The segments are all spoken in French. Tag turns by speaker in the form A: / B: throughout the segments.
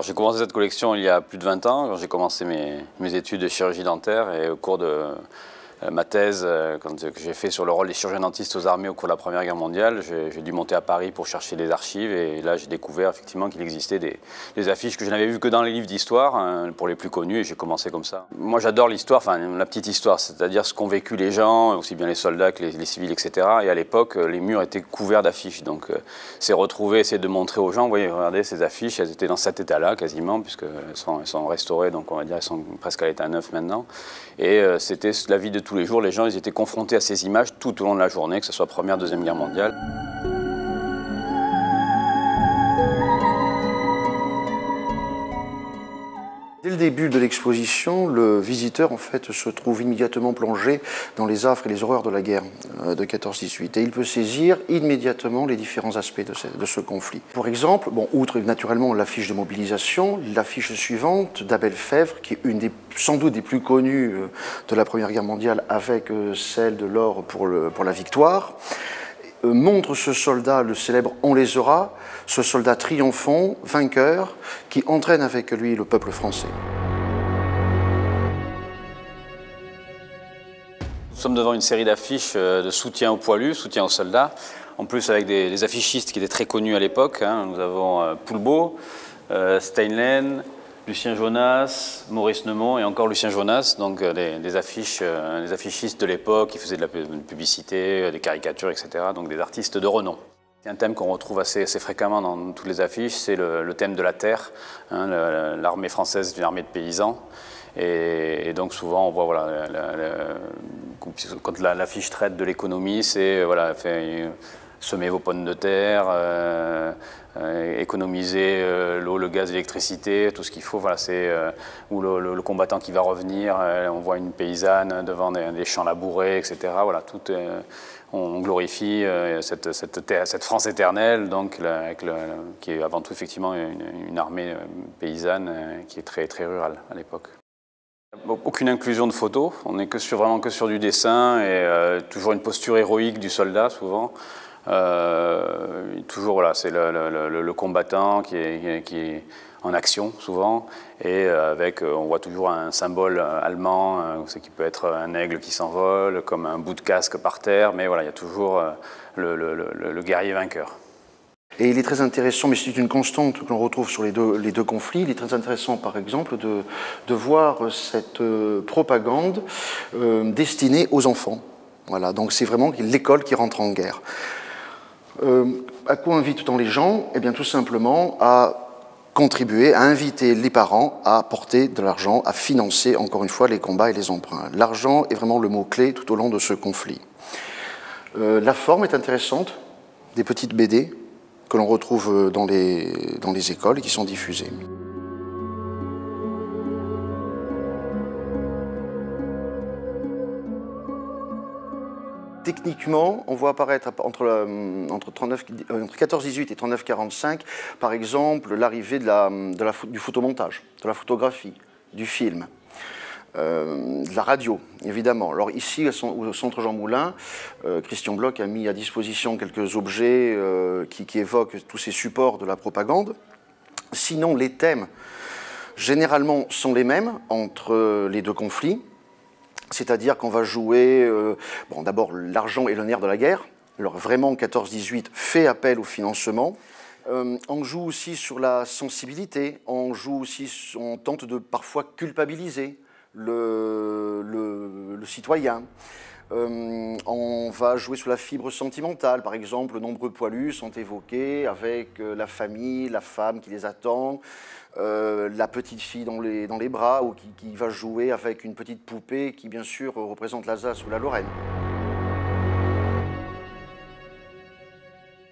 A: J'ai commencé cette collection il y a plus de 20 ans, quand j'ai commencé mes, mes, études de chirurgie dentaire et au cours de, ma thèse euh, que j'ai fait sur le rôle des chirurgiens dentistes aux armées au cours de la Première Guerre mondiale. J'ai dû monter à Paris pour chercher des archives et là j'ai découvert effectivement qu'il existait des, affiches que je n'avais vues que dans les livres d'histoire, hein, pour les plus connus, et j'ai commencé comme ça. Moi j'adore l'histoire, enfin la petite histoire, c'est-à-dire ce qu'ont vécu les gens, aussi bien les soldats que les, civils, etc. Et à l'époque, les murs étaient couverts d'affiches. Donc euh, c'est retrouver, essayer de montrer aux gens, vous voyez, regardez ces affiches, elles étaient dans cet état-là quasiment, puisqu'elles sont, elles sont restaurées, donc on va dire elles sont presque à l'état neuf maintenant. Et c'était la vie de tous les jours, les gens étaient confrontés à ces images tout au long de la journée, que ce soit Première, Deuxième Guerre mondiale.
B: Dès le début de l'exposition, le visiteur en fait se trouve immédiatement plongé dans les affres et les horreurs de la guerre euh, de 14-18 et il peut saisir immédiatement les différents aspects de ce, conflit. Pour exemple, bon, outre naturellement l'affiche de mobilisation, l'affiche suivante d'Abel Fèvre, qui est une des, sans doute des plus connues euh, de la Première Guerre mondiale avec euh, celle de l'or pour, la victoire, montre ce soldat, le célèbre On les aura, ce soldat triomphant, vainqueur, qui entraîne avec lui le peuple français.
A: Nous sommes devant une série d'affiches euh, de soutien aux poilus, soutien aux soldats, en plus avec des, affichistes qui étaient très connus à l'époque. Hein. Nous avons euh, Poulbeau, Steinlen, Lucien Jonas, Maurice Nemont et encore Lucien Jonas, donc euh, des, affiches, euh, affichistes de l'époque qui faisaient de la publicité, euh, des caricatures, etc. Donc des artistes de renom. Un thème qu'on retrouve assez, fréquemment dans toutes les affiches, c'est le, thème de la terre. Hein, l'armée française est une armée de paysans. Et, donc souvent, on voit, voilà, quand l'affiche traite de l'économie, c'est voilà, semer vos pommes de terre, euh, économiser euh, l'eau, le gaz, l'électricité, tout ce qu'il faut. Voilà, c'est euh, ou le, combattant qui va revenir. on voit une paysanne devant des, champs labourés, etc. Voilà, tout. on glorifie cette, France éternelle, donc avec qui est avant tout effectivement une, armée paysanne qui est très très rurale à l'époque. Aucune inclusion de photos, on n'est que sur, vraiment que sur du dessin et toujours une posture héroïque du soldat souvent. Euh, toujours, voilà, c'est le, combattant qui est, en action souvent, et avec, euh, on voit toujours un symbole allemand, euh, ce qui peut être un aigle qui s'envole, comme un bout de casque par terre, mais voilà, il y a toujours le, guerrier vainqueur.
B: Et il est très intéressant, mais c'est une constante que l'on retrouve sur les deux, conflits, il est très intéressant par exemple de, de voir cette propagande destinée aux enfants. Voilà, donc c'est vraiment l'école qui rentre en guerre. Euh, à quoi invite-t-on les gens Eh bien, tout simplement à contribuer, à inviter les parents à apporter de l'argent, à financer, encore une fois, les combats et les emprunts. L'argent est vraiment le mot-clé tout au long de ce conflit. Euh, la forme est intéressante, des petites BD que l'on retrouve dans les, dans les écoles et qui sont diffusées. Techniquement, on voit apparaître entre, euh, entre, 39, 14-18 et 39-45, par exemple, l'arrivée la, la, du photomontage, de la photographie, du film. Euh, de la radio, évidemment. Alors ici, au centre Jean Moulin, euh, Christian Bloch a mis à disposition quelques objets qui, qui, évoquent tous ces supports de la propagande. Sinon, les thèmes, généralement, sont les mêmes entre les deux conflits. C'est-à-dire qu'on va jouer, euh, bon, d'abord l'argent est le nerf de la guerre. Alors vraiment, 14-18 fait appel au financement. Euh, on joue aussi sur la sensibilité, on joue aussi, on tente de parfois culpabiliser le, le, citoyen. Euh, on va jouer sur la fibre sentimentale, par exemple, nombreux poilus sont évoqués avec la famille, la femme qui les attend, euh, la petite fille dans les, dans les bras ou qui, va jouer avec une petite poupée qui bien sûr représente l'Alsace ou la Lorraine.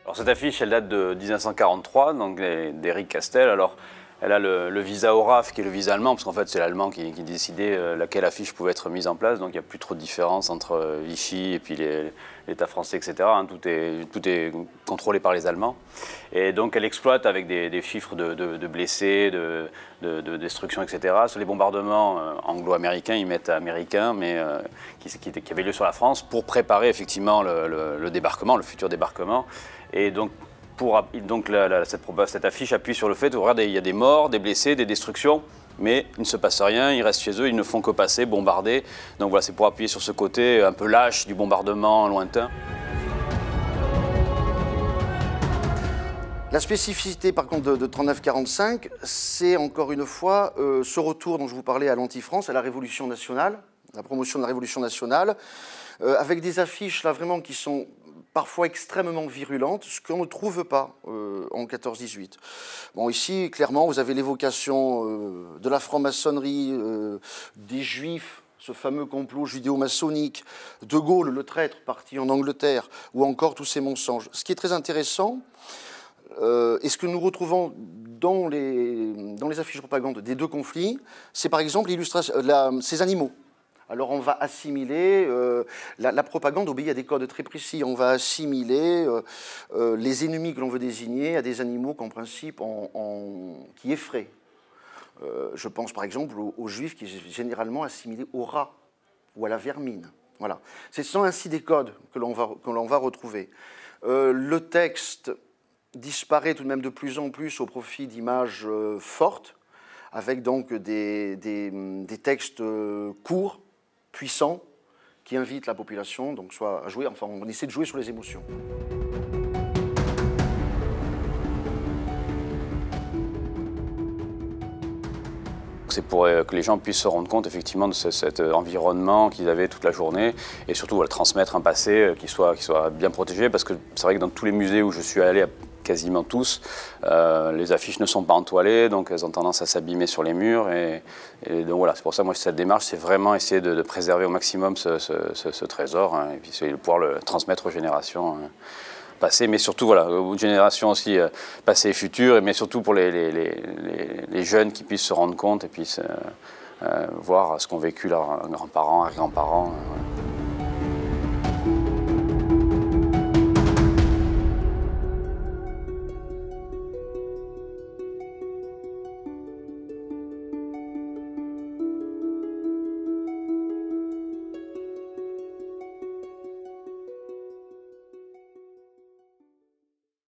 A: Alors cette affiche, elle date de 1943, donc Castel. Alors elle a le, visa ORAF, qui est le visa allemand, parce qu'en fait, c'est l'allemand qui, décidait euh, laquelle affiche pouvait être mise en place. Donc, il n'y a plus trop de différence entre euh, Vichy et puis l'État français, etc. Hein. tout, est, tout est contrôlé par les Allemands. Et donc, elle exploite avec des, chiffres de, blessés, de, destruction, etc. Sur les bombardements euh, anglo-américains, ils mettent américains, mais qui, avaient lieu sur la France, pour préparer effectivement le, le débarquement, le futur débarquement. Et donc, donc cette, affiche appuie sur le fait, regardez, il y a des morts, des blessés, des destructions, mais il ne se passe rien, ils restent chez eux, ils ne font que passer, bombarder. Donc voilà, c'est pour appuyer sur ce côté un peu lâche du bombardement lointain.
B: La spécificité par contre de, 39-45, c'est encore une fois euh, ce retour dont je vous parlais à l'anti-France, à la Révolution nationale, la promotion de la Révolution nationale, euh, avec des affiches là vraiment qui sont parfois extrêmement virulentes, ce qu'on ne trouve pas euh, en 14-18. Bon, ici, clairement, vous avez l'évocation euh, de la franc-maçonnerie, des juifs, ce fameux complot judéo-maçonnique, De Gaulle, le traître, parti en Angleterre, ou encore tous ces mensonges. Ce qui est très intéressant, et ce que nous retrouvons dans les, dans les affiches de propagande des deux conflits, c'est par exemple ces animaux. Alors on va assimiler, euh, la, propagande obéit à des codes très précis, on va assimiler euh, euh, les ennemis que l'on veut désigner à des animaux qu'en principe qui effraient. je pense par exemple aux, juifs qui sont généralement assimilés au rat ou à la vermine. Voilà. Ce sont ainsi des codes que l'on va, retrouver. le texte disparaît tout de même de plus en plus au profit d'images fortes, avec donc des textes courts, puissant qui invite la population donc soit à jouer, enfin on essaie de jouer sur les émotions.
A: C'est pour euh, que les gens puissent se rendre compte effectivement de cet euh, environnement qu'ils avaient toute la journée et surtout transmettre un passé euh, qui soit, qui soit bien protégé parce que c'est vrai que dans tous les musées où je suis allé quasiment tous. Euh, les affiches ne sont pas entoilées, donc elles ont tendance à s'abîmer sur les murs. Et, donc voilà, c'est pour ça, moi, cette démarche, c'est vraiment essayer de, préserver au maximum ce, trésor hein, et puis de pouvoir le transmettre aux générations. Hein, passées, mais surtout voilà, aux générations aussi euh, passées et futures, mais surtout pour les, jeunes qui puissent se rendre compte et puissent euh, voir ce qu'ont vécu leurs grands-parents, arrière-grands-parents.